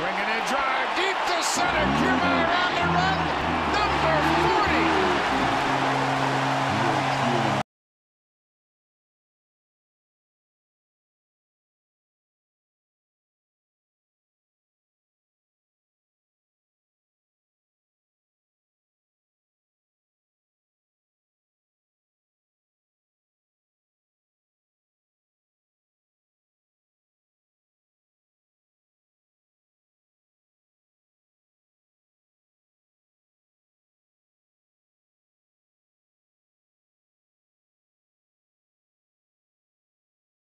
Swinging a drive deep to center.